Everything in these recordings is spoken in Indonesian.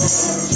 Yeah.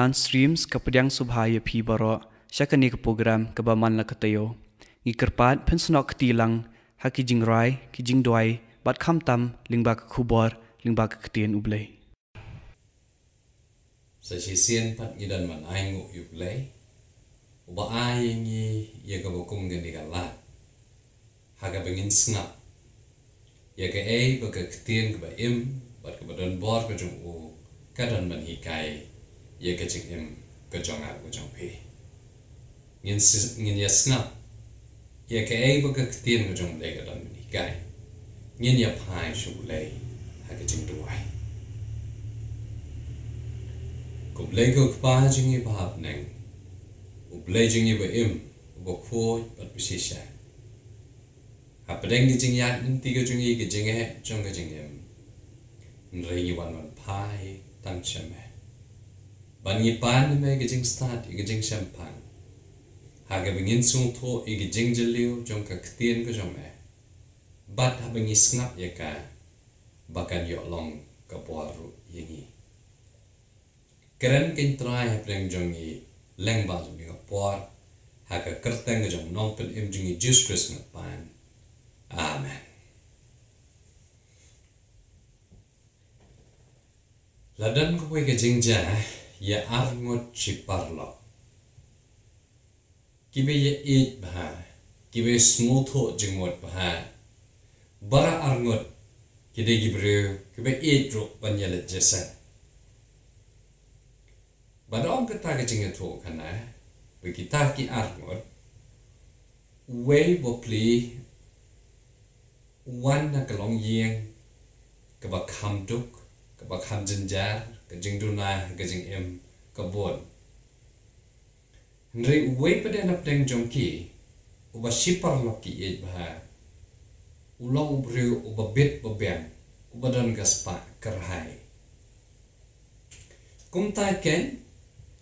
Kekanan streams kapediang subhaya pi baro syakani ke program kebaman la katayo. Ngi kerpat pensenok ketilang haki jing rai ki jing doi bat kham tam lingba ke kubor lingba ke ketien ublay. Sa si sien pat ngidan man ai ngu ublay. Uba ai ngi ya ka bukum gani ka lat. Haga bengin snap. Ya ka ei ba ka ketien ke ba im bat ke badan bor ke jung u kadon man hikai ye ka ching im ka jong at jong pe ngin ngin ya snap ye ka ai ba ka tien ka jong le ka dan ni kai ngin ya pai shu le ha ka ching duai ko ble ko pa jing i ba hap u ble jing i ba im ba kho ba bi shi sha ha pa deng jing ya ti ka jong i ka jing he jong ka jing im nrei ni wan wan pai tang chame ban ngi pan me ge jing start ge jing champagne haga bingin sung tho igi jingjeliu jong ka ktien ko jong me bat ha bingi snap ya ka bakan yo long ka poru yengi keren kin trai ha preng jong i leng ba jong ka ha ka kerteng jong nong pen im jong i Jesus Christ ngat pan. Amen. Ladan ko ke jingja ya arngot chiparlo. Kibe ye it bha kibe smutho jingot bha bara arngot kide gibre kibe it ro banyale jesa. Badong kata ke jinga tho kana be kita ki arngot way bo pli, wan na kalong yeng ka ba kham duk ka ba kham jinjar ka jing duna ka jing em ka bon Nri uwe pada na pdeng jong ki uba shipar lo ki e bha ulong ubre uba bit babem uba don gaspa kerhai. Kum ta ken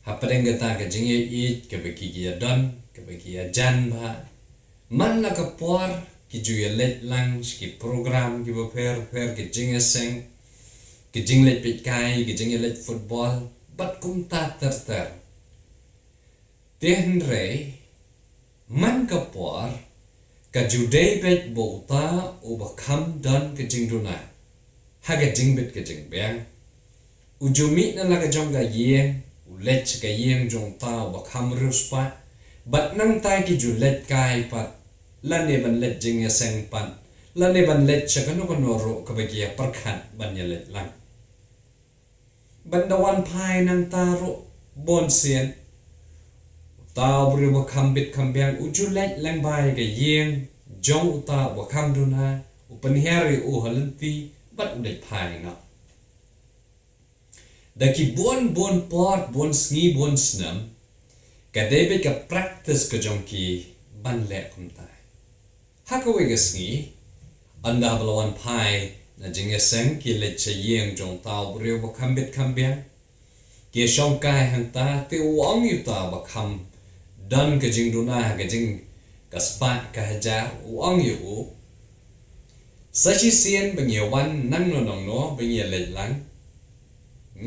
ha pdeng gata ka jing e e ka be ki ya don ka be ki ya jan bha man la por ki ju ya let lang ki program ki ba per per ki jing e seng ki jing let pit kai ki jing let football bat kum ta ter ter Tihan rei man ka por ka judei bet bota u ba kham dan ka jing duna ha ka jing bet ka jing bang u jumi na la ka jong ga yen u let ka yen jong ta u ba kham rus pa bat nang tai ki ju let kai pat la ne ban let jing ya seng pan la ne ban let cha ka no ka no ro ka ba ki ya par khan ban ya lang bandawan pai nang taro bonsian ta bri wa khambit khambyang uju lek lang bai ga yeng jong uta wa kham duna upanheri u halanti bat udai pai na daki bon bon port bon sni bon snam ka debe ka practice ka jong ki ban le kum tai hakawe ga sni anda blawan pai na jinga sang ki le che yeng jong tao bri wa kham bit kham biang kia shong kai hang ta te uang yu ta ba kham dan ke jing duna ke jing ka spa ka haja uang yu u sa chi sien bang ye wan nan no nong no bang ye le lang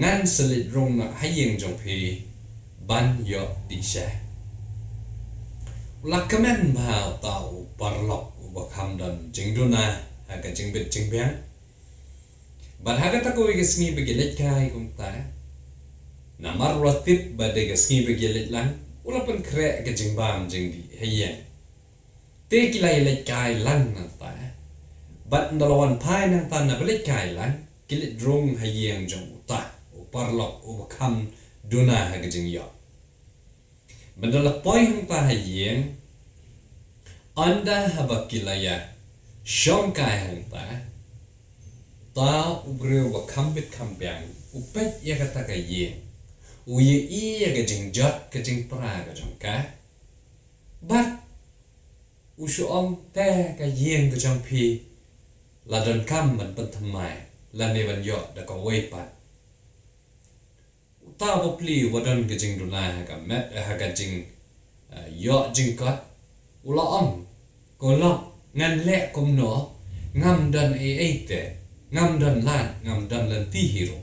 ngan selit rong na hayeng jong phi ban yo di sha la kamen ba ta u parlok u ba kham dan jing duna ha ka jing bit jing biang ban ha ka ta ko ge sngi be ge let kai kum ta na mar rotip ba de ge sngi be ge let lang ulapan kre ke jing bam jing di heyen te kilai le kai lan na ta bat ndalawan pai na ta na bele kai lan kilit drong heyen jong ta u parlok u kham duna ha ke jing yo bandala poi hang ta heyen anda haba kilaya shong kai hang ta ta ubre wa kham bit kham byang upet ya kata ka yen uye iya ga jing jot ga jing pra ga jong ka but u shu om te ga yen ga jong pi la don kam man ban tham mai la ne ban yo da ko wei pat ta bo pli wa don ga jing du na ga met ha ga jing yo jing ka u la om ko lo ngan le kom no ngam dan e e te ngam dan lan ngam dan lan ti hero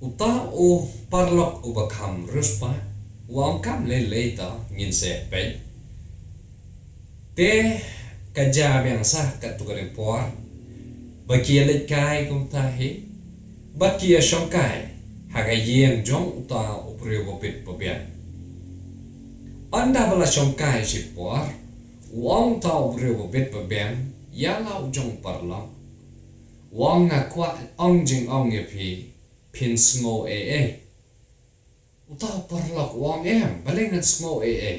uta o parlok u bakam ruspa wam kam le le ta ngin se pe te ka ja byang sa ka tu kare por ba kia le kai kum ta he. Ba kia shong kai ha ga yen jong uta u pre bo pit bo bian. Anda bala shong kai si por wong ta u pre bo pit bo bian ya lau jong parlok wong nga kwa ong jing ong ye pi pin sngo e e. Uta parlok wang em balengan sngo e e.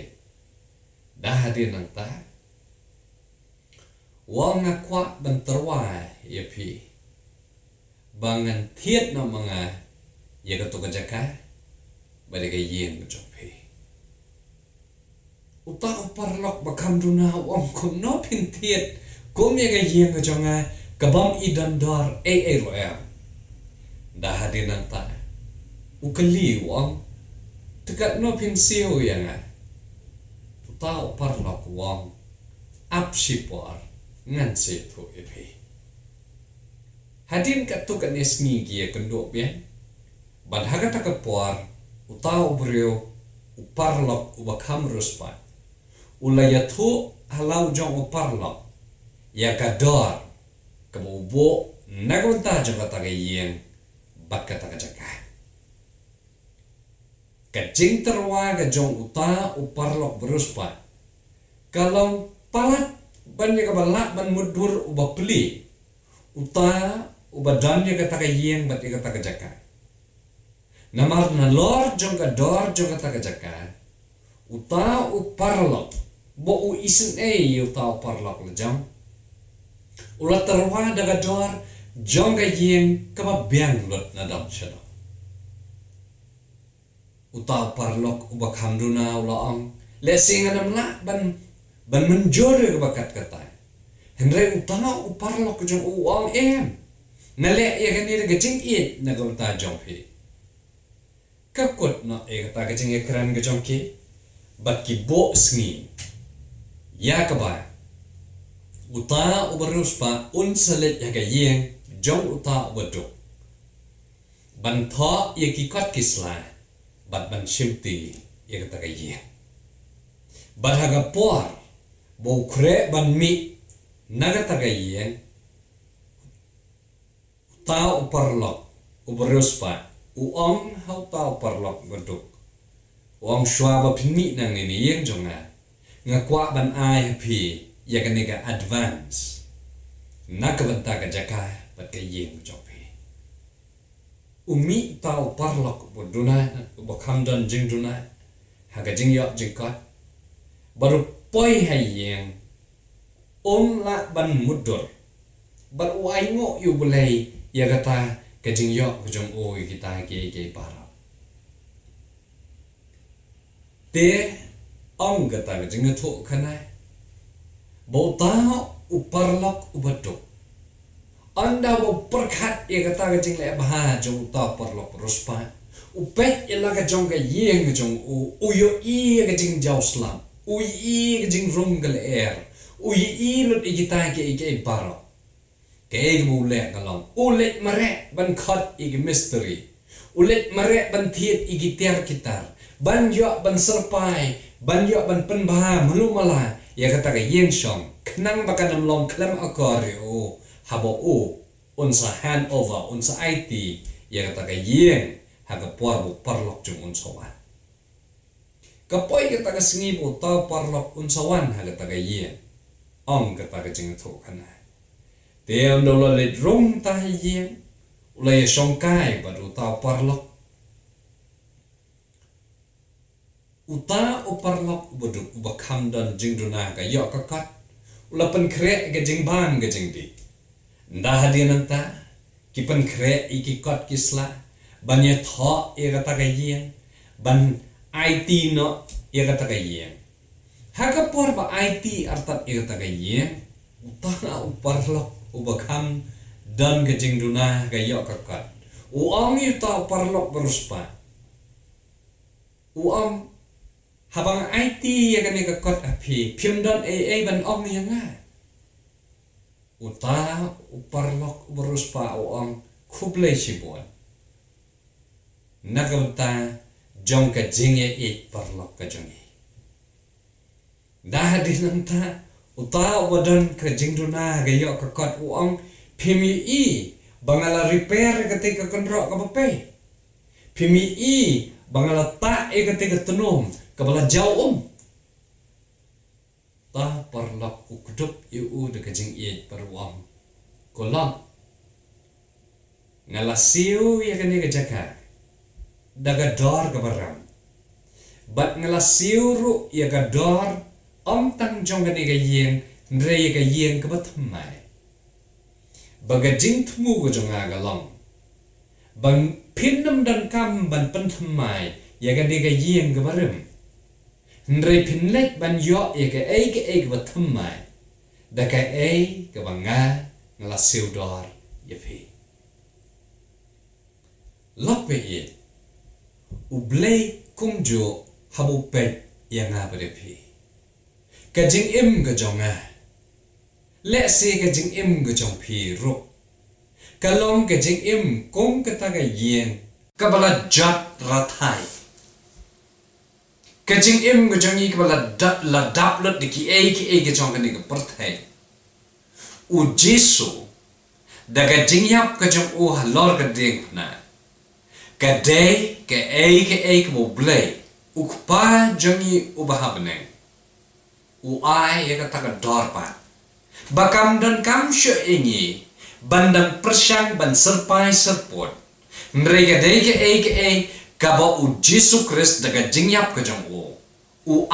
Dah hadir nang ta. Wang nga kwa ban terwa ye pi. Bangan thiet na mga ye ka to ka jaka bale ka yen chok pi. Uta parlok bakam duna wang kum no pin thiet kum ye ka yen ka chonga kabam idan dar e e ro em dah hadir nang ta ukali wang tekat no pin siu yang ah utau parlok wong ap sipor ngan se hadin ka tu kan esngi gi kendo bien bad haga ta ka por utau brio uparlok ruspa ulaya thu halau jong uparlok ya ka dor kemubo nagunta jong ta ga yen bat ka ta ka jaka ka jing terwa ga jong uta uparlok beruspa. Kalau palat ban ya ka balak ban mudur uba peli uta uba dan ya ka ta ka yen bat ya ka ta ka jaka namar na lor jong ka dor jong ka ta ka jaka uta uparlok bo u isin e uta uparlok le jong ula terwa daga dor jong ka yen ka ba biang lot na dam shado uta parlok uba khamduna ula ang le singa nam la ban ban menjore ka bakat kata henre utana uparlok jong u ang em. Na le ya kan ni ga jing it na ga ta jong phi ka kot na e ka ta ga jing ekran ga jong ki bat ki bo sngi ya ka ba uta ubarus pa un salet ya ga yeng jong uta ubaduk ban tho ya ki kot kisla bat ban shimti ya ka ta ga yeng. Bat ha ga por kre ban mi naga ta ga yeng. Uta uparlok ubarus pa uong hau ta uparlok baduk uong shwa ba pinmi nang ni yeng jonga nga kwa ban ai pi ya ka nega advance. Na ka banta ka jaka bat ka yeng jopi umi tau parlok bu duna bu khamdan jing duna ha ka jing yo jing ka baru poi hai yeng om la ban mudur bar uai ngo yu bulai ya kata ka jing yo ka jong o kita ke ke para te ông gata ga jinga tho khana bo ta uparlak ubatuk anda bo perkhat ye gata ga jing le bha jong ta parlok upet ila ga jong ga yeng jong u uyo i ga jing jaw slam u i ga jing rung ga le er u i lut i kita ke ke para ke mu le ga long u le mare ban khat i mystery u le mare ban thiet i gitar kitar. Ban yo ban serpai ban yo ban pen ba melu mala ya kata ka yen shong knang baka nam long klam akori o habo o unsa hand over unsa IT ya kata ka yen ha ka por bu parlok jung un sawan ka poi kata ka singi bu ta parlok un sawan ha kata ka yen. Ong kata ka jing tho kana. Te on do le rong ta yen. Ulai shong kai ba du ta parlok uta uparlok buduk ubakam dan jingduna ga yo kakat ulapan kre ga jingban ga jingdi nda hadian anta kipan kre iki kot kisla banya tho ga ta ga yen ban IT no e ga ta ga yen haka por ba IT artat ga ta ga yen uta uparlok ubakam dan ga jingduna ga yo kakat uang yuta uparlok beruspa. Uang habang IT ya kan ka kot api phim don a a ban ong ni nga uta uparlok berus pa ong khuble sibon nagamta jong ka jinge e parlok ka jongi dah di nanta uta wadon ka jingduna ga yo ka kot ong phimi i bangala repair ka te ka bape phimi i bangala ta e ka te ka tunum kabala jauh ta parlak ukdup iu de kajing iet perwam kolon ngala siu ya kene ke jaka daga dor ke baram bat ngala siu ru ya ga dor. Om tang jong kene ke yeng nre ya ke batamai baga jing tmu ke jong aga bang pinnam dan kam ban pentamai ya yeng ke baram Nrei pinlek ban yo e ke e ke e ke batamai da ka e ke banga ngala siudor ye pi lope ye u blei kumjo habu pet ya nga bare pi ka jing im ga jonga le se ka jing im ga jong phi ro ka long ka jing im kong ka ta ga yen ka bala jat ra thai ka jing im ga jong i ka bala da la dap lat de ki e ki e ga ga par thai u jesu daga jing yap ka jong u halor ka ding na. Ka day ka e e mo blay u jong i u u ai ya ka taka dor pa. Bakam dan kam syo ingi bandang persang ban serpai serpot mereka dei ke e ke e ka ba u Jesu Christ daga jingyap ka jong u u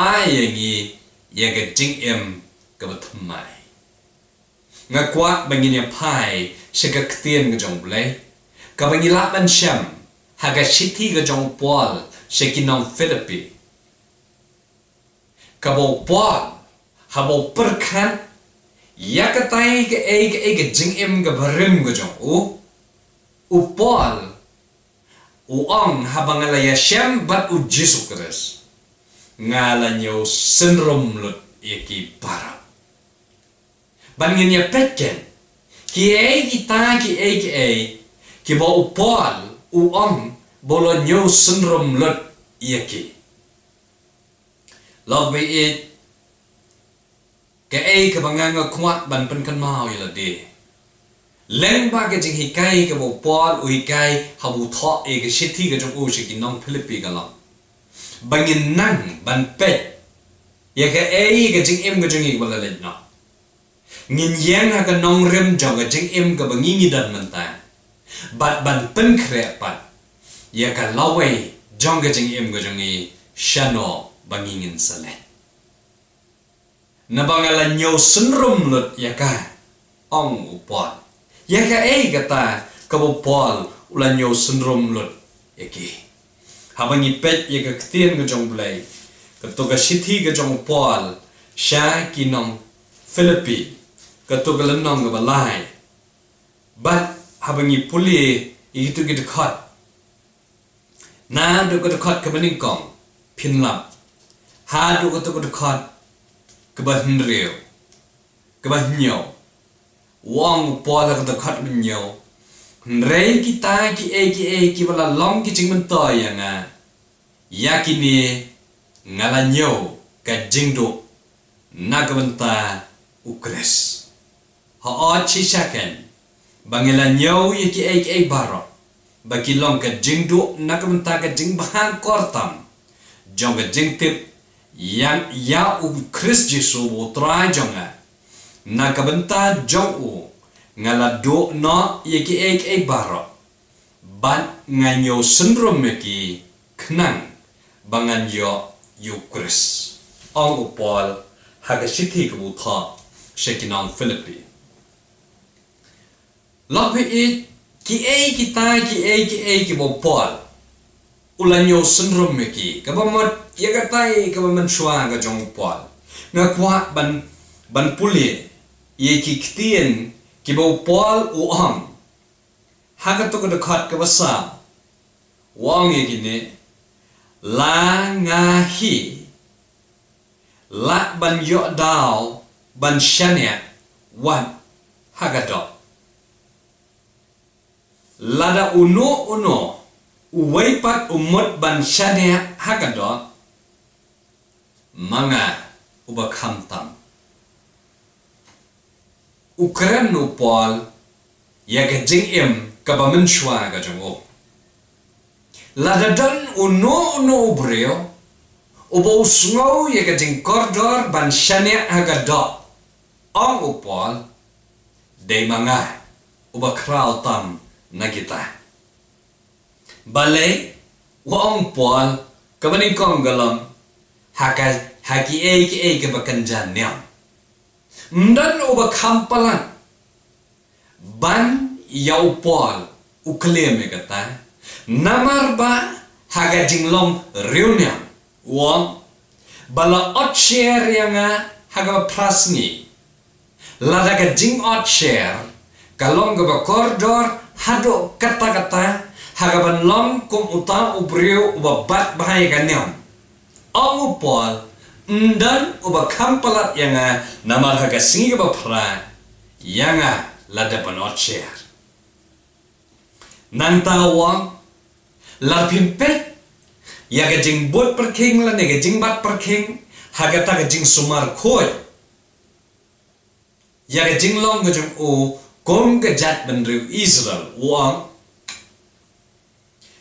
nga kwa bangin ya pai se ka ktien ka jong blai ka bangi la ban sham ha ka shiti ka jong Paul se kinong Philippi. Ka bo Paul habo perkan ya katai ke e ke e ke jing em ke barim ke jong u. U pol u ong ya shem bat u jisu kres ngala nyo syndrome lut ye ki para bangin ya petken ki e ki ta ki e ki e ki bo u pol u ong bolo nyo syndrome lut ye ki love me it. Cái ai cái bằng ngang khoát bằng bên căn mau là đi. Lên ba cái chính hikai cái bộ paul u hikai hậu bộ thọ ai cái shit cái trong u cái nong philippi cái lòng bằng in năng bằng pet. Ya cái ai cái chính em cái trong hikai là lên nó nghìn yang ha cái nong rem trong cái chính em cái bằng nghi đần mình ta bát bằng bên khre bát ya cái lâu ấy trong cái chính em cái trong hikai shano bằng nghi nghìn sa lên na bangala nyo sunrum lut yaka ong upon yaka e kata kabo pol ula nyo sunrum lut yaki habangi pet yaka ktien ga jong blai kato ga shithi ga jong pol sha kinong philippi kato ga lanong ga balai but habangi puli itu ga dekat na do ga dekat ka baning kong pinlap ha do ga to ga dekat kebah nriu kebah nyau wang pola kata khat min nyau nrei kita ki e ki e ki bala long ki ching men to ya nga ya ki ni ngala nyau ka jingdo na ka banta ukres ha o chi shaken. Bangela nyau ye ki e ki e baro. Baki long ka jingdo na ka jing bahan kortam. Jong ka jing tip yang ya u Chris Jesu bo trai jonga. Na kabenta jong u ngala do no ye ki ek ek baro ban nganyo syndrome me ki knang bangan yo yu Chris ong u Paul haga shiti ku tha shekinang Philippi. Lapi i ki e ki ta ki e ki e ki bo Paul. Ulanyo syndrome me ki kabamat ya ka tai ka man shwa ga jong pol nga kwa ban ban puli ye ki ktien ki bo pol u ang ha ka to ka khat ka basa wang ye ki ne la nga hi la ban yo dao ban shania wan ha ka do lada uno uno uwaipat umut ban shania ha ka do manga uba khamtam ukran no pol ya ga jing im ka ba min shwa ga jang o la da dan uno uno ubreo uba usngo ga jing kordor ban shania do. Ong upol de manga uba kraw tam na kita balai wa ong pol ka ba ni kong galam haka haki e ki e ke bakan janyam mdan oba kampalan. Ban yau pol ukle me kata namar ba haga jinglom reunion. Wong bala ot share yanga haga prasni lada ga jing ot share kalong ga koridor hado kata kata haga ban long kum uta ubriu uba bat bahai ga nyam ang upol ndan uba kampalat yanga namar haga singi ba pra yanga lada panocher nang tawang larpin pet yaga jing bot perking la nega jing bat perking haga taga jing sumar koi yaga jing long ga jing o gom ga jat benriu Israel wang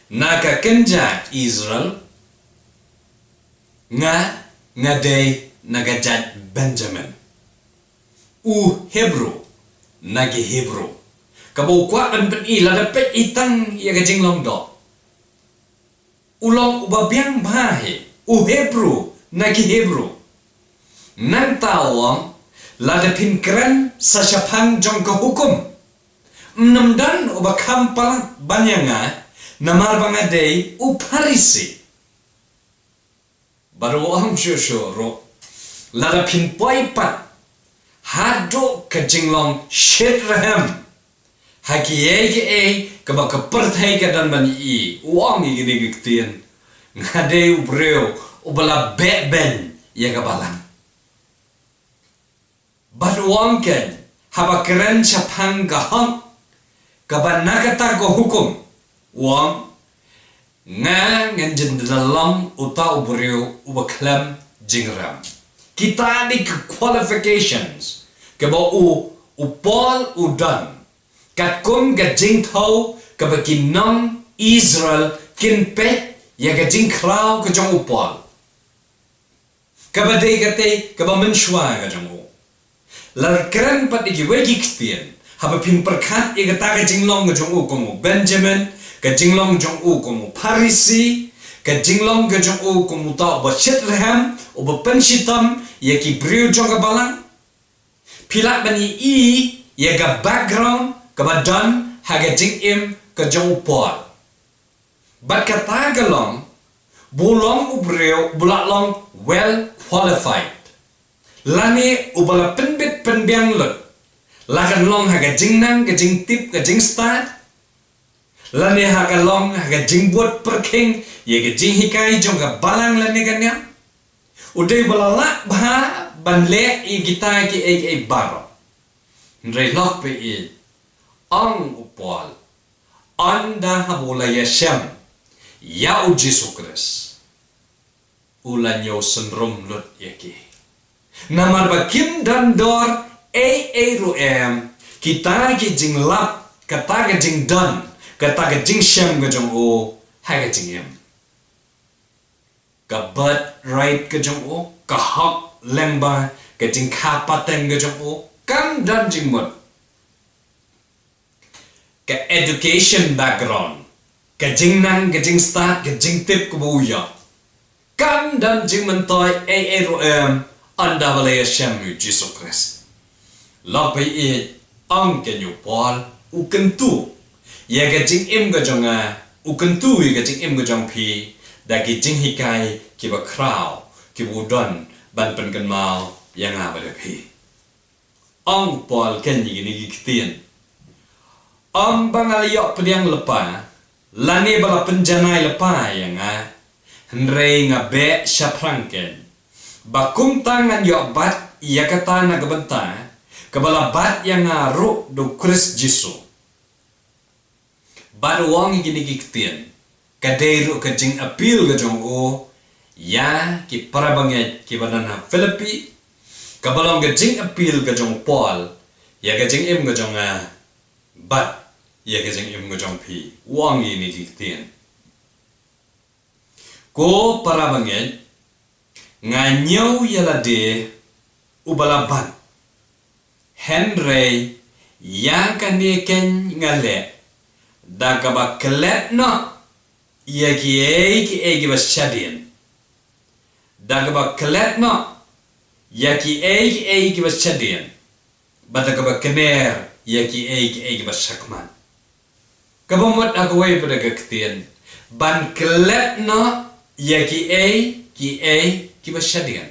naga kenja Israel nga ngadei nagajat Benjamin. U Hebrew nagi Hebrew. Kabo kwa an pen i lada pet itang ya gajing long do. Ulong ubabiang bahe u Hebrew nagi Hebrew. Nang tawang lada pin keren sa syapang jong hukum. Namdan uba kampal banyanga namar bangadei u Parisi baru syusyo ro lara pin poi pat hado ke jinglong shit rahem haki ye ke e ke ba ke perthai ke dan bani i. Uang i gini giktien ngade u breo u bala be ben ya ke balang baru orang ken haba keren chapang gahang ke ba nakata ko hukum. Uang nga ngan dalam uta ubrio ubaklam jingram. Kita ke qualifications. Ke ba u upol udan kat kum ga jing ke israel kin pe ya ga jing krau ke jong upol ke ba de ga te ke ga u. Lar kran pat gi wegi ktien. Haba pin perkat ya jing long ga u benjamin ka jinglong jong u ko mu parisi ka jinglong ka jong u ko mu ta ba shetraham o ba penshitam ye ki brio jong ka balang. Pilat bani i ye ga background ka ba dan ha ga jing im ka jong u ba ka ta ga long bulong u brio bulak long well qualified. Lani u bala penbit penbiang lut lakan long ha jing nang ga jing tip ga jing start lani haga long haga jingbuat perking ye ge jing hikai jong ga balang lani ganya udai balala bha banle i kita ki e e bar re lok pe i ang upol anda habola ya shem ya u jesu ulan yo sendrom lut yaki namar ba kim dan dor e e ru em kita ki jing lap kata ki jing dan ka ta ka jing shem ka jong o ha ka jing yam ka but right ka jong o ka hak leng ba ka jing kha pa teng ka jong o kan dan jing mot ka education background ka jing nang ka jing start ka jing tip ka bu ya kan dan jing man toy a a ro em anda bale shem yu jesus christ la pe e ang ke nyu pol u kan tu ya ga jing im ga jonga u kan tu ga jing im ga jong pi da ki jing hi kai ki ba krao ki bu don ban pen kan mau ya nga ba de pi. Ong pol ken yi ni gi ktien ong bangal yo pediang lepa lani bala penjanai lepa ya nga nre nga be shaprangken bakum tangan yo bat ya kata na gabenta kabala bat yang ngaru do Chris Jesus baru wong gini giktien kadeiru ka jing appeal ga jong o ya ki parabange ki banana Filipi. Kabalong ga jing appeal ga jong Paul. Ya ga jing im ga jong a bat. Ya ga jing im ga jong pi. Wong gini giktien ko parabange nga nyau yala de ubala bat. Henry ya kan dia ken ngale da gaba klet no ya ki e ki e ki ba shadien da gaba klet no ya ki e ki e ki ba shadien ba da gaba kner ya ki e ki e ki ba shakman gaba mot ak wei ba da ga ktien ban klet no ya ki e ki ki ba shadien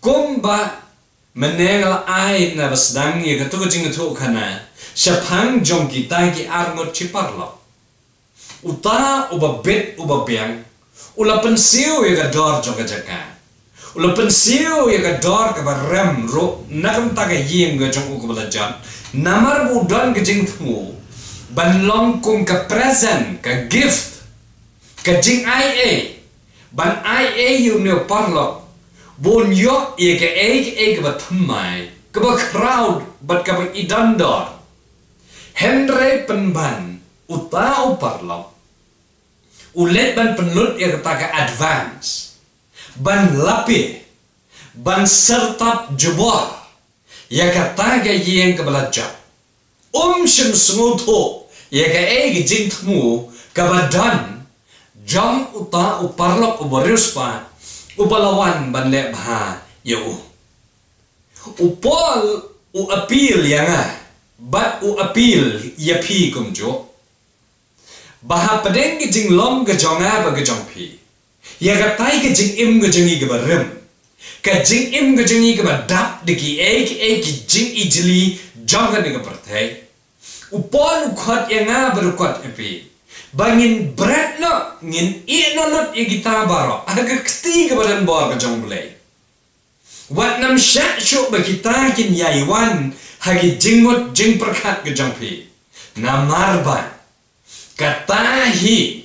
kumba menengal ai na basdang ya gatu jing tu kana shapang jong ki tai ki armor chiparlo uta uba bet uba biang ula pensiu ya ga dor jong jaka. Ula pensiu ya ka dor ka barem ro nakam ta ka yim ga jong ko bala jan namar bu don ga jing thu ban long kum ka present ka gift ka jing ai e ban ai e yu ne parlo bon yok ye ka e e ka ba thamai ka ba crowd bat ka idandor Henry penban utau parlo ulet ban penlut ya ka advance. Ban lapi ban sertap jebor ya ka taga yeng ka balaja um shim smuto ya ka e jing tmu ka badan jam uta uparlok ubarius pa upalawan ban le bha ya u. Upol u appeal ya nga bat u appeal ya pi kum jo. Baha padeng ki jing lom ga jonga ba ga jong pi. Ya ga tai ki jing im ga jingi ga rim ka jing im ga jingi ga dap de ki e ki e ki jing i jili jong ga ga perthai u pon khot ya nga ba khot e pi. Bangin bread no ngin i no lot e gita baro aga kti ga badan bo ga jong blai. Wat nam sha shu ba kita kin hagi jingot jing perkhat ga jong pi na katahi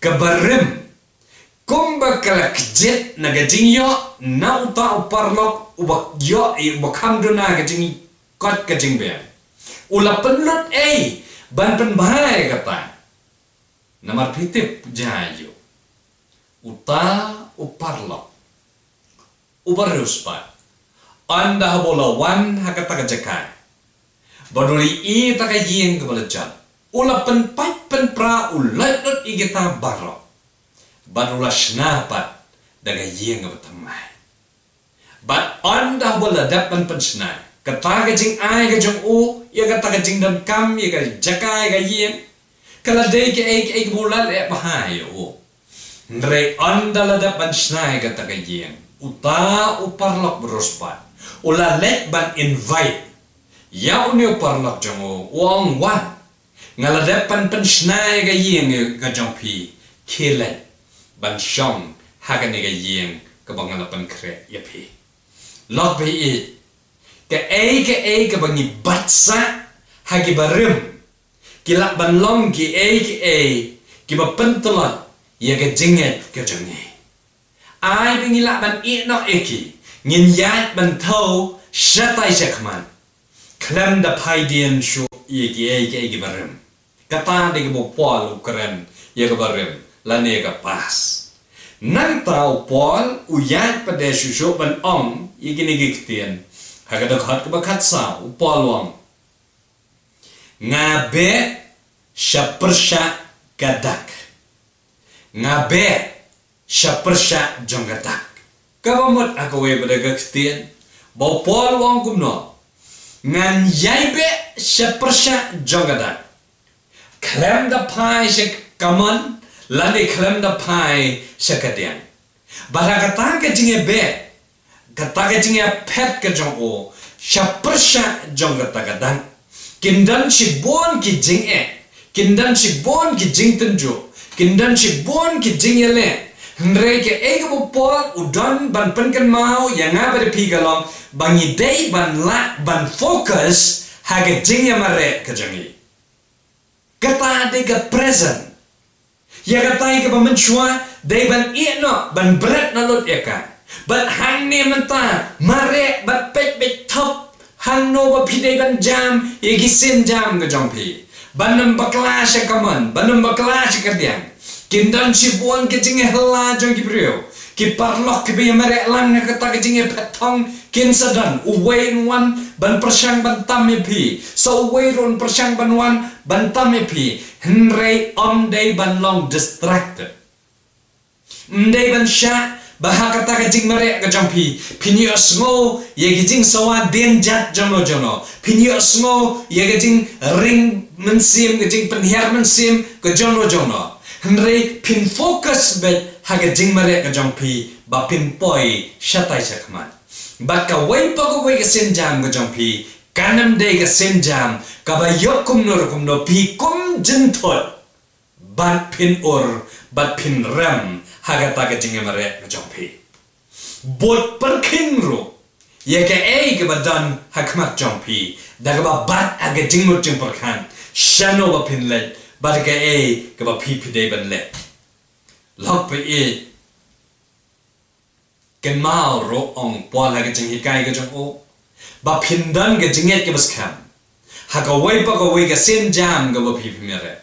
kebarim kumba kala kjet na gajing yo. Na uta uparlok ubak yo. I ubakam do na gajing kot gajing be ula penlut ei. Ban pen bahai kata namar pitip jayo uta uparlok ubarus pa anda bola wan hakata kajakai baduri i takayeng kebalajan ula pen pat pen pra ulat lut igita baro badula shnapat daga yenga batamai but anda bola dapan pen snai kata ga jing ai ga jong u ya kata jing dan kam ya ga jakai ga yeng kala dei ke ai ke bola le bahai u. Ndre anda la dapan snai ga ta ga yeng uta uparlok berospat ula let ban invite. Ya unyo parlok jong u wong wan. Ngala de pan pan snai ga yeng ga jong pi kelen ban shong ha ga ne ga yeng ga bang ngala pan kre ya pi. Lok be i ke e ke e ga bang ni batsa ha gi barim ki la ban long ki e ki e ki ba pan tolot ya ga jinget ga jong ni ai bi ni la ban i no ngin yat ban thâu shatai shakman klem da pai dien shu ye ki e ki e ki barim kata de bo pol ukren ye ga barem la ne ga pas. Nan tau pol u yat pa de shu ban om ye gi ne gi ktien ha ga da khat ka ba khat sa u pol wang nga be shapersha gadak nga be shapersha jongadak ka ba mot a ko we ba ga ktien bo pol wang kum no ngan yai be shapersha jongadak klem da pai se kaman lani klem da pai se kadian bara kata ke jinge be kata ke jinge pet ke jong o sha persha jong kata kadang kindan si bon ki jing e kindan si bon ki jing tenjo kindan si bon ki jing ele Hndre ke ege bo pol udan ban penken mau yang apa de pigalong bangi day ban la ban focus haga jing ya mare ke jangi. Kata de ga present. Ya kata ke pemenchua de ban no ban berat na lot ya ka. Ban hang ne menta mare bat pek pek top. Hang no ba ban jam ye gisin jam ga jompi. Ban nam bakla sha kaman ban nam bakla sha si buan ke jinge hela jong ki brio. Ki parlok ki be mare lang na kata ke jinge petong kin sadan uwain wan ban persyang ban pi. So uwai ron persyang ban wan ban tami pi. Henrei om day ban long distracted. Mdei ban sha baha kata ka jing mare ka jong pi. Pini osngo ye ki jing sawa den jat jono jono. Pini osngo ye ki jing ring mensim ka jing penhiar mensim ka jono jono Henry pin focus bet haga jingmare ka jongpi ba pin poi shatai chakman. Ba ka wai pa ko wai ka sin jam ka jongpi kanam day ka sin jam ka ba yok kum nur kum no pi kum jin thot. Bat pin or bat pin ram haga ta ka jingmare ka jongpi. Bot par king ro. Ye ka ei ka ba dan hakmat jongpi. Da ka ba bat aga jingmur jing par khan. Shano ba pin let ba ke e ke ba pi pi de ban le. Lok pe e ke mau ro ong pwa la ke jing hikai jong o. Ba pindan ke jinget ke bas kam ha wai ka wai jam ke ba pi pi mere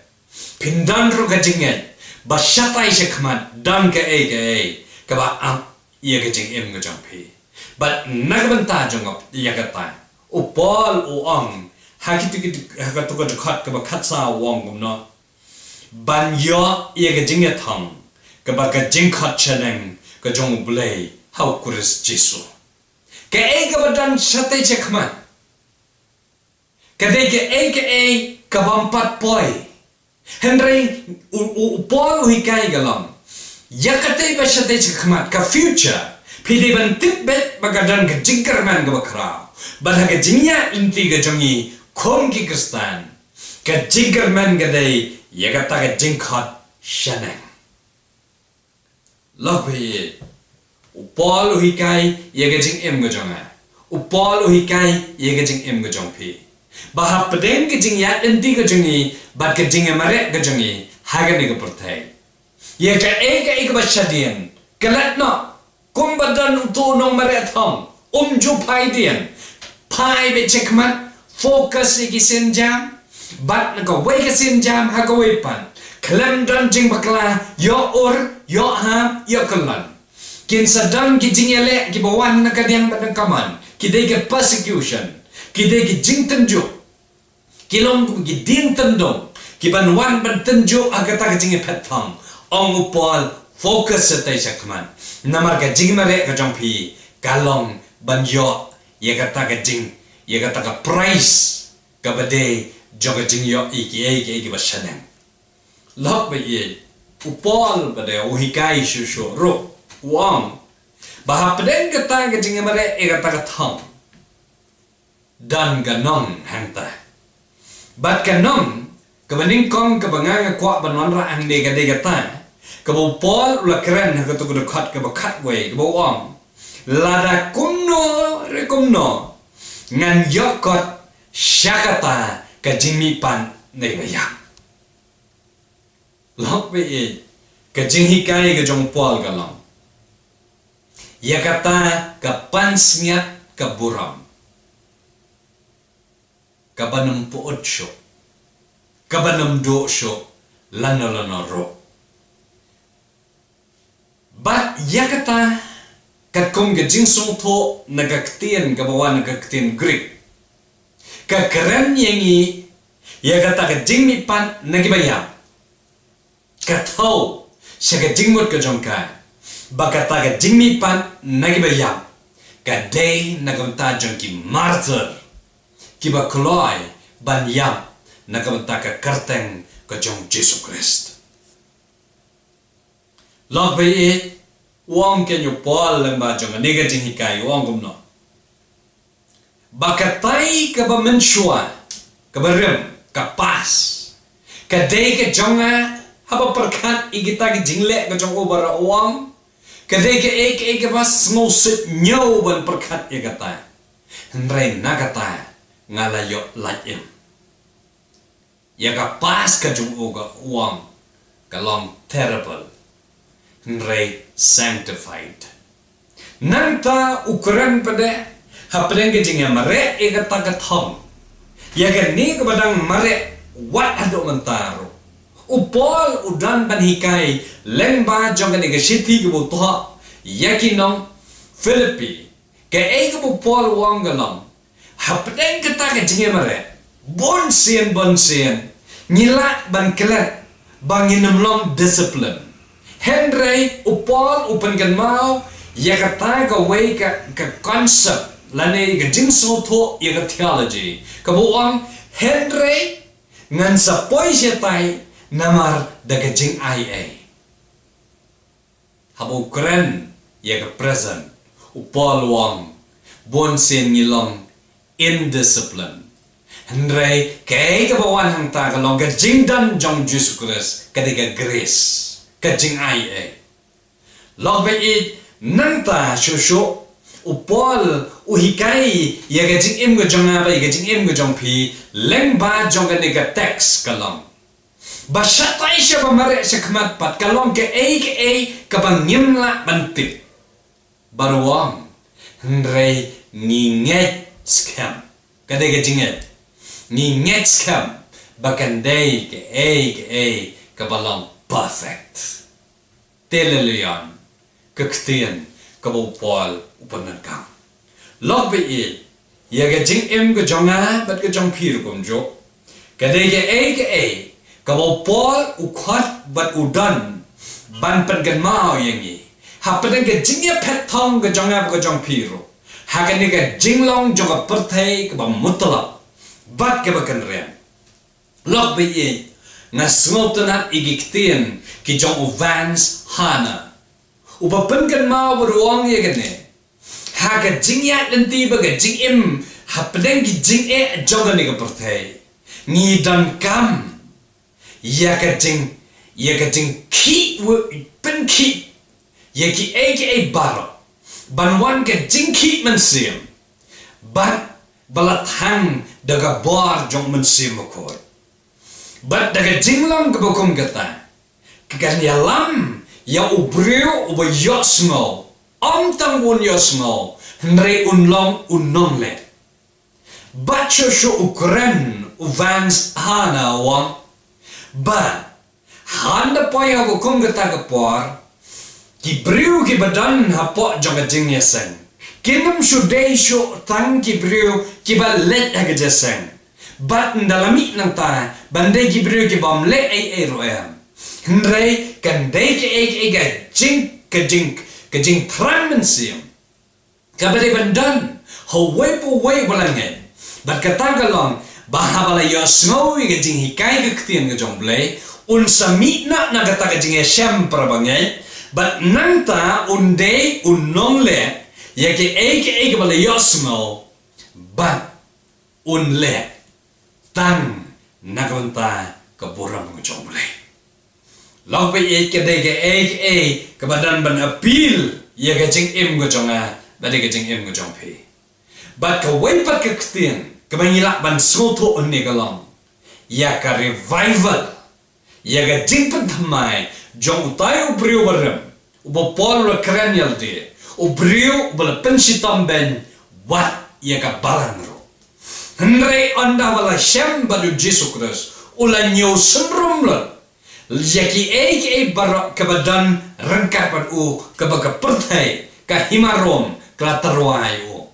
pindan ro ke jinget ba shatai she khamat dan ke e ke e ke ba am ye ke jing em ke jong pi. But nagabanta jong ta u pol u ong ki tu ki ha ka tu ka khat ke ba khat sa wong gum no ban yo ye ke jing ye thang ke ba ka jing khat cheneng ke jong blei how kuris jisu ke e ke ba dan shatai che khamat ke de ke e ke e ka bam pat poi Henry upol hui kai galam. Yakate ba shate chikmat ka future. Pidi ban tibet bagadan ke jingkar man ga bakra. Bada ke jinya inti ga jongi kom ki kristan. Ka jingkar man ga dai yakata ga jingkhat shanang. Lopi upol hui kai yaga jing em ga jonga. Upol hui kai yaga jing em ga jong pi. Bahap pedeng ke jing ya inti ga jongi bat ke jinge mare ke jongi haga ni ke pertai ye ke e ke e ke bashadian kelat no kum badan tu nong mare thom um ju pai dian pai be chekman focus ni ki sen jam bat na ko wei ke sen jam ha klem dan jing bakla yo or yo ha yo kelan. Kin sadam ki jingele ki bawan kaman ki de ke persecution ki de ki jing tenjo kilong ki din tendong ki ban wan ban tenjo agata ka jinge pet thang ong focus sa tay sa kman namar jing mare ka jong kalong ban yo ye ka ta ka jing ye ka ta ka price ka bade joga jing yo i ki e ki e ki ba shanang lok ba ye upol bade o hikai shu shu ro wang bahap den ka ta ka jing mare e ka ta ka thang dan ga non hang ta bat ka non Kebening kong kebengang kuat benon ra ang dega dega ta. Kebo pol la keren ha ketu kudu kat kebo kat we kebo om. Lada kumno re kumno. Ngan yokot syakata ke jingmi pan nei baya. Lok be e ke jinghi kai ke jong pol ke long. Ya kata ke pan smiat ke buram. Ke banam puot syok kabanam do sho lana lana ro ba yakata kat kong ga jingsong to nagaktian ga bawa nagaktian greek. Ka keren yangi yakata ga jingmi pan nagibaya ka thau sha ga jingmut ka jongka ba kata ga jingmi pan nagibaya ka day nagamta jongki martyr kiba kloy ban yam nakamtaka karteng ka jong Jesu Christ. Bay it, uang ke nyo Paul lemba jong aniga jing hikai uang gumno. Bakatai ka ba menshua, ba rim, ka pas, ka day ka jonga, haba perkat igita ka jingle ka jong ubara uang, ka day ka ek ek ba smosit nyo ban perkat igata. Henry nakata ngalayo lajem ya ka pas ka jung uga uang kalom terrible nrei sanctified. Nanta ukuran pada hapren ke jing mare e ka ta ka thom ya ni ka badang mare wat ado mentaro upol udan ban hikai lemba jong ni ka shiti ke bu to yakinong philippi ke e pol wang galom hapren ka ta ka jing mare bon sien bon sien ngila ban kelat bang long discipline henry upol upan kan mau ya kata ka way ka ka concept lane ka jing so ya ka theology. Ka buang henry ngan sa poi tay namar daga jing ia habu kren ya ka present upol wang bon sien ngilong indiscipline. Henry kay kabawan hang ta kalong ka dan jong Jesus ka grace ka jing ai ai log be it nanta shosho. Upol uhikai ya ga jing im ga jonga ba ga jing im ga jong phi. Leng ba jong ga ne ga tax kalam ba shatai sha ba mare shakmat pat kalom ke ei ke ei ka ba ngim la bantik baruam ndrei ni nget scam. Ka de ga jinget ni nget scam. Ba kan dei ke ei ke ei ka ba long perfect. Telelian kektien ka bo pol upanan kam lok be i. Ya ga jing em ga jonga bat ga jong phir kum jo. Ka de ga ei ga ei. Ka bo pol u khat bat u dan ban pan gan mao yang i. Ha pan ga jing ya pet thong ga jonga ga jong phir ha ga jing long jo ga per thai ka bat ga ba kan rem. Lok be i na smotanat igiktien ki jong u vans hana. Upa pen kan mau beruang ya kan ne. Ha ka jing ya dan ti ba ka jing im. Ha pedeng ki jing e joga ni ka perthai ni dan kam. Ya ka jing ya ka jing ki wo pen ki. Ya ki e ki e baro ban wan ka jing ki man sim ban balat hang daga bar jong man sim ko bat daga jing long ka bokum kata kagan ya lam ya ubreu uba yosngo om tang won yosngo nre unlong unong le. Bacho sho ukren uvans hana wang ba handa poy ha kum gata ka por ki breu ki badan ha po jonga jing yesen kinum sho dei sho tang ki breu ki ba let ha ga jesen bat ndalami nang ta bande ki breu ki bam le ai ai roem Hendrei kan dei ke ek ek a jink ke jink ke jink tramen siam. Ka bade bandan ho wei po wei balangen. Bat ka tagalong baha bala yo snowy ke jing hikai ke ktien ke jong blei. Un sami na na ka taga jing shem prabangai bat nanta dei un nong le ya ke ek ek bala yo snow bat un le tang nagonta ke buram ke jong blei. Lau pe e ke de ke e e ke badan ban appeal ye ke jing im go jonga ba de ke jing im go jong pe. Ba ka wei pat ke ktien ke ban yila ban so to on ne galam. Ya ka revival ye ke jing pan thamai jong utai u brio baram u bo pol lo cranial de u brio u bala pensitam ben wat ye ka balan ro. Hendrei anda bala shem badu Jesus Christ ula nyo syndrome lo Jaki eik e barok kebadan rengkap u kebaga pertai ka himarom u.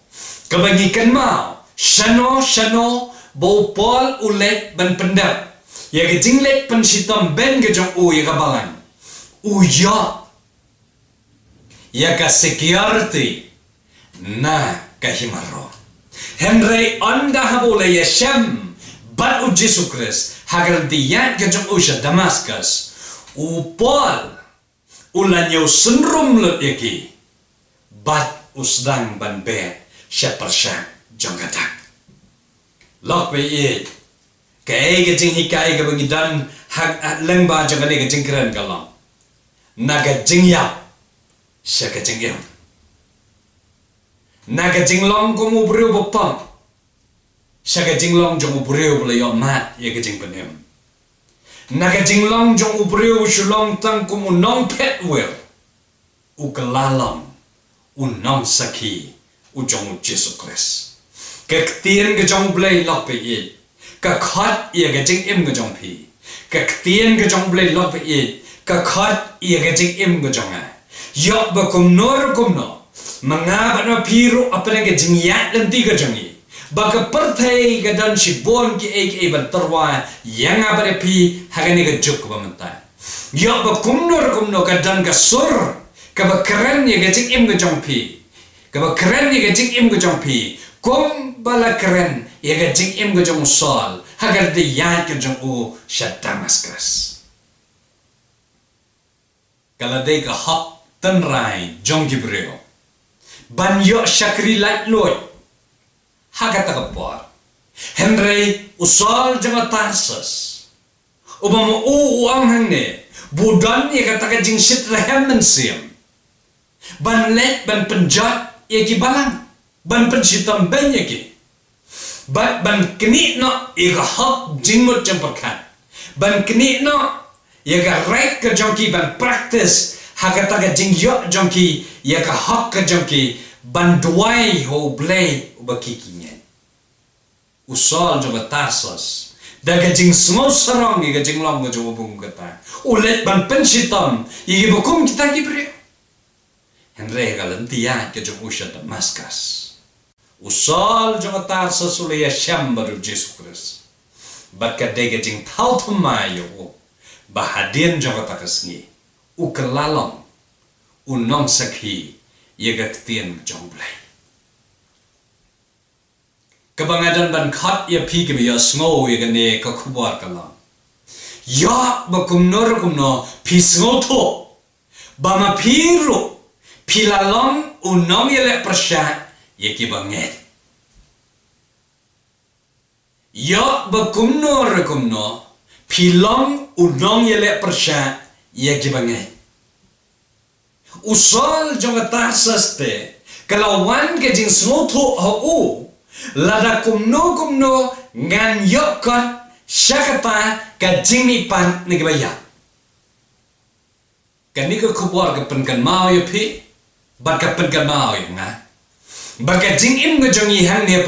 Kebagikan mau shano shano bau pol ulet ban pendap. Ya ke jinglet pen sitam ben ke jong u ya kabalan. U ya. Ya na ka. Henry anda habole ya shem bat u Jesus Christ hagar diyan ke jong usha Damascus. U Paul ulanyo sendrum lut bat usdang ban be sya persya jong katak. Lok be ye ke e ke jing hikai ke bagi dan hak leng ba ke jing keren kalam naga jing ya sya jing naga jing long ko mu brio bopam Saka jinglong jong ubreu bula yo mat ye ke jing penem. Naga jinglong jong ubreu shulong tang kumu nong pet wil. U kelalong. U nong saki. U jong u Jesu Christ. Ke ktien ke jong blay lok pe ye. Ka khat ye ke jing im ke jong pi. Ke ktien ke jong blay lok pe ye. Ka khat ye ke jing im ke jong a. Yok ba kum nor kum no. Mengabat no piru apa ke jing yat dan tiga jong ye baka perthai ga dan si bon ki ek e ban tarwa yang abare pi hagani ga juk ba manta yo ba kumnor kumno ga dan ga sur ka ba keren ye ga jik im ga jong pi. Ka ba keren ye ga jik im ga jong pi. Kum bala keren ye ga jik im ga jong sol hagar de ya ga jong u shat damascus kala de ga hop jong gibreo ban yo shakri lat lot hakata kapor. Henry usol jama Tarsus. Ubama u uang hangne budan ye kata ka jing sit rehem siam. ban let ban penjat ye ki balang ban pensitam ben ye ki ban ban kini no ye ga hak jam perkan ban kini no ye ga right ke jongki ban practice hakata ga jing yo jongki hak ke jongki ban duai ho blay ubakiki nyen usol jong tarsas daga jing smau sarong ga jing long jong bung kata ulet ban pensitam ye bukum kita ki bre Henry galantia ke jong usha Damascus. Usol jong atar sa sulaya shambaru Jesus Christ. Baka dega jing tau tamayo o. Bahadin jong atakas ngi. U kelalong. U nong sakhi. Blay. Kabangadan ban khat ya pi ke ya sngo yaga ne ka kubar kalam. Ya ba kumnor kumno pi sngo to. Ba ma pi ru pilalong unom yele persya yeki banget. Yo bekumno rekumno pilong unom yele yeki banget. Usol jonga tasaste kalau wan ke jing snoto ho u lada kumno kumno ngan yokot syakata ka jing ni pan. Kan ni ke kubur ke penkan mau ya pi baka pengamau yang nga baka jing im nga jong ihan ne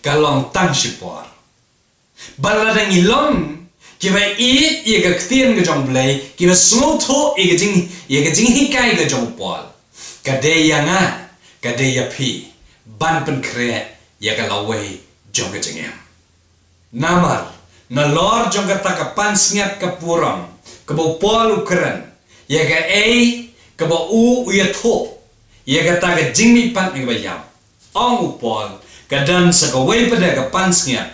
kalong tang sipor bala dang kiba i i ga ktien ga jong blai kiba small to i ga jing i ga jing hikai ga jong pol ka de ya nga ka de ya pi. Ban pen kre ya ga lawai jong ga jing em. Namar na lor jong ga taka pan sngat ka puram. Ka bo pol ukran ya ga ei ka bo u u ya to ia kata ke jingmi pan ni ba yam. Ong upol ka dan sa ka wei pada ka pan snya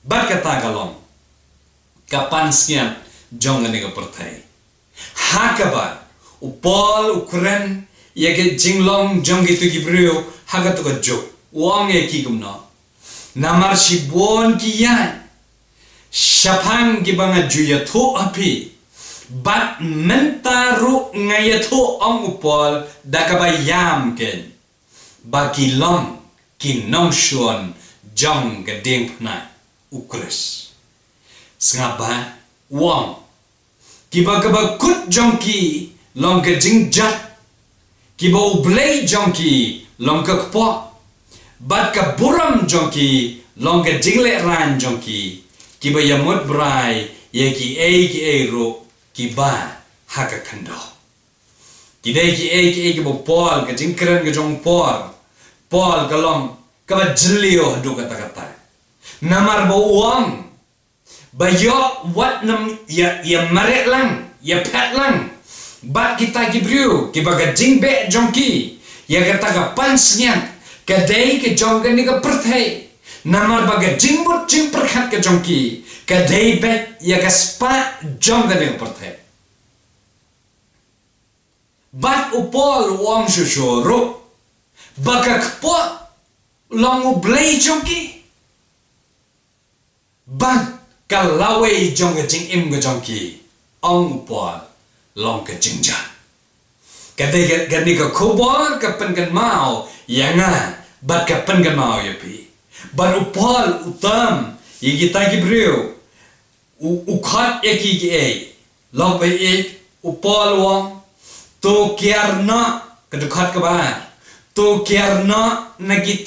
bat ka long ka pan snya jong ni ka pertai ha ka ba upol ukren ia ke jinglong jong gitu ki brio ha ka to ka jo wong e ki kum no namar si bon ki yan Shapang ki banga juya to api. Bat mentaru ngayatho ang upol dakabayam ken. Baki long ki nong shuan jong ga ding pna ukres sngaba wang. Ki ba ka ba kut jong ki long ka jing jat. Ki ba ublay jong ki long ka kpo bat ka buram jong ki long ka jingle ran jong ki ki ba yamut brai ye ki e ki e ro ki ba ha ka kando ki dei ki e ki e ki bo pol ka jing kren ka jong pol pol ka long ka ba jilio do ka ta ka ta namar bo uang ba yo wat nam ya ya mare lang ya pet lang. Bat kita ka jing be jong ki. Ya ka ta ka pans ka dei ki jong ka ni ka perthai namar ba ka jing bot jing perkhat ka jong ki. Ka dei bet ya ka spa jong ka deng perthe bat upol wang shu shu ru ba ka kpo long u blei jong ki ban ka lawe jong ka jing im ka jong ki. Ong upol long ka jing ja. Ka dei ka ka ni ka kubor ka pen kan mau ya nga. Bat ka pen kan mau ya pi. Ban upol utam Igi tagi brio. U u khat eki ki e lo pe e u pol wong. To kiar na ka du khat ka ba to kiar na ki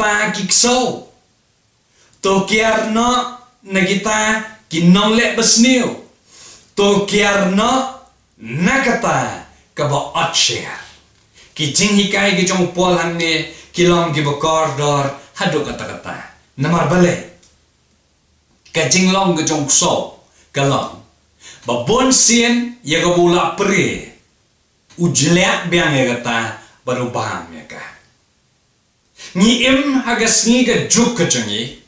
kso to kiar na na kita ki nong le besniu to kiar na na kata ka ba at share ki jing hi kai ki jong pol han ne ki long ki ba kor dor hadu kata kata. Namar bale. Ka jing long ka jong so kalam ba bon sien ya ga bula pre ujlek biang ya kata baru paham ya ka. Ni im hagas ga juk ka jangi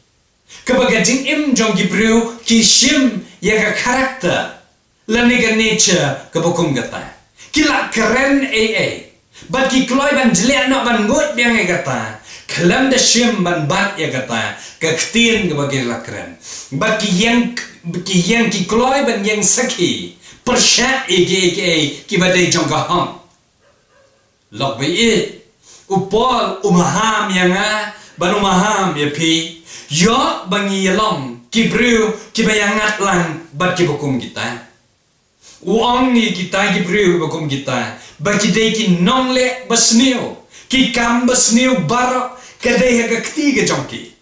ka ba jing im jong gi bru ki shim ya ga karakter. La ni ga nature ka ba kum gata kila keren ai ai ba ki kloi ban jlek na ban ngot biang ya kata kalam da shim ban bat ya kata ka ktin ka ba ki la keren. Ba ki yang ki yang ki kloi ban yang saki persha ege ege ki ba dei jong ga ham lok be i upol umaham yanga ban umaham ya pi yo bangi yalong kibru kibayangat lang bat kibukum kita uang ni kita kibru kibukum kita bagi dei ki nongle basniu ki kam basniu barok kadai haga ketiga jongki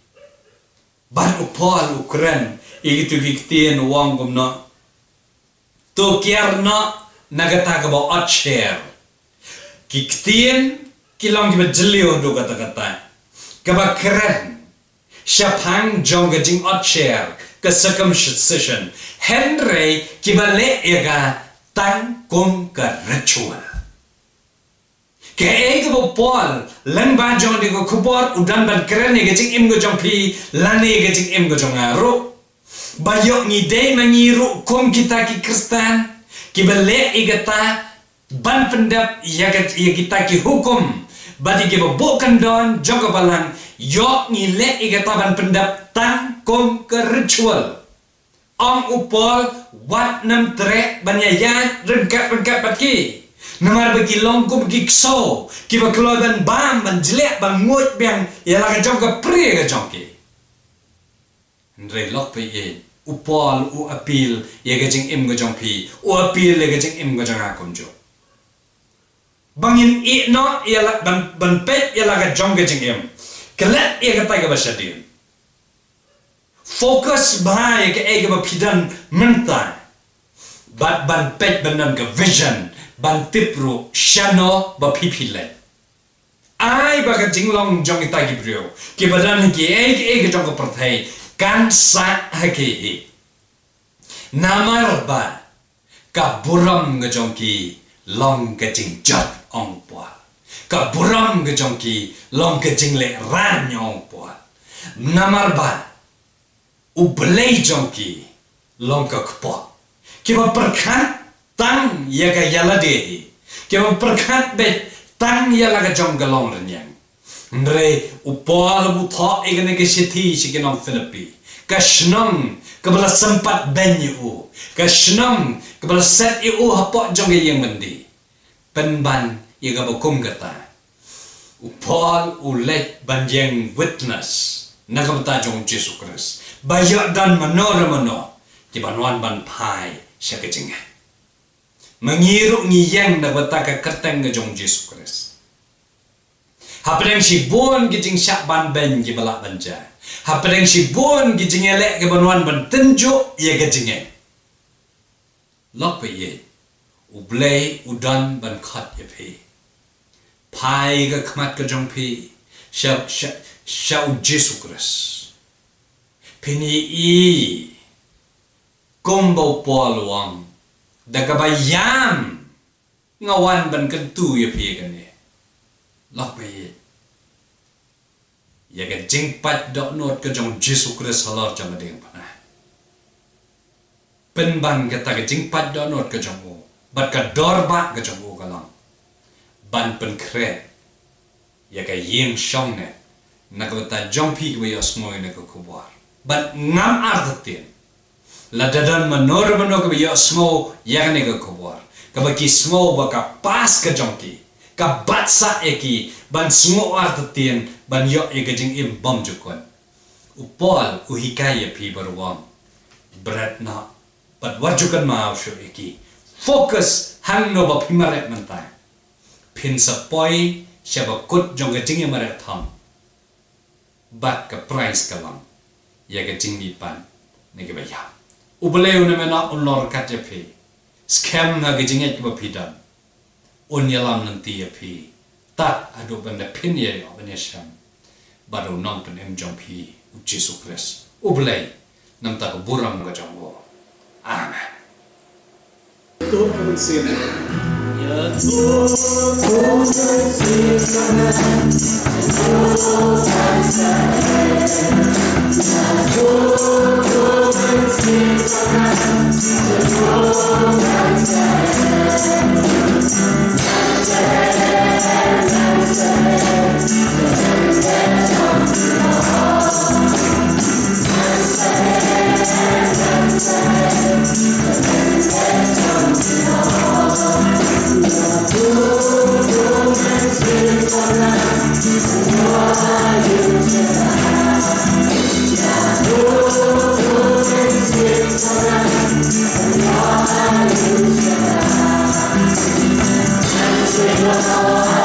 ban upol ukren igitu kiktien uang gumno to kiar no nagata ka ba otcher kiktien kilong kiba jelio do kata kata kaba keren Shapang jonga jing otcher ke circumcision Henry kibale ega tang kong ke ritual ke ega bo Paul lan ba jong de ko kubor udan ban keren ega jing im go jong pi lan ega jing im go jong aro bayok ni day mangiru kom kita ki Kristen kibale ega ta ban pendap ya kita ki hukum badi ke bukan don jong balang yok ni le pendap tang kom ke ritual ong upol wat nam tre banyaya rengkat rengkat baki namar bagi longkum bagi kso kiba keluar ban bam ban jelek ban ngut biang ya la jong ke pri ke jong ki ndre lok pe ye upol u apil ye ga jing im ga jong pi u apil le ga jing im ga jong akom jo bangin i no ya la ban ban pet ya la ga jong ga jing im kelet ia kata ke bahasa dia fokus bahaya ke ega bapidan mentah bat ban pet benam ke vision ban tipru shano bapipile ai baga jinglong jong ita ki brio. Ke badan ki ega ega jong ke perthai kan sa hake namar ba. Ka buram ke jong ki long ke jing jat ong pua. Ka buram ke jongki long ke jingle ran nyong po namar ba u blei jongki long ka kpo. Ki ba perkhan tang ya ga yala de ki ba perkhan be tang yala ga jong ga long ren yang. Ndre u pol bu tho igane ke sithi shi nong philippi. Ka shnong ka bala sempat ben u. Ka shnong ka bala set u hapok jong yang mendi penban ia ga bokum kata. Upal ulek banjeng witness. Nagamta jong Jesus Christ bayak dan manora mano di banuan ban pai siya kecingga mengiru ngiyang nagata ka kerteng ga jong Jesus Christ Hapreng si bon gijing syak ban ben gi balak banja. Hapreng si bon gijing elek ke banuan ban tenjuk ia gijing Lok pe ye. อุเบลอุดันบันขัดเยพีพายก็ขมัดกระจงพีชาชาชาอุจิสุคริสพินีอีกุมบ่ปอลวังดักบายามงวันบันกันตู้ยพีกันเนี่ยล็อกไปยากันจิงปัดดอกนวดกระจงจิสุคริสฮลอร์จะมาเด้งปะนะเป็นบันก็ตากจิงปัดดอกนวดกระจงโอ ba ka jong o ka lang ban pen kre ya ka yeng shong ne na ka ta jong pi we yo smo ne ko kubar ban ngam ar tin la dadan manor mano ka yo smo ya ne ko kubar ka ba ki smo ba ka pas ka jong ki ka bat sa e ki ban smo ar tin ban yo e ka jing im bom ju kon upol u hikaya pi barwam berat na but wajukan ma shu e ki focus hang no ba pimaret mantai pin sa poi siya ba kut jong ka jing yamara tham. Bat ka price ka ya ka jing ni pan ne ka ba ya. Ubale una mena un lor ka te pe scam na ka jing ya ba pidan un ya lam nan ti ya pe ta adu ban da pin ya ya ban ya sham. Ba do nong pen em jong pi u jesu christ. Ubale nam ta ka buram ka jong amen todo convenciendo. Y a todo Thank you. Oh,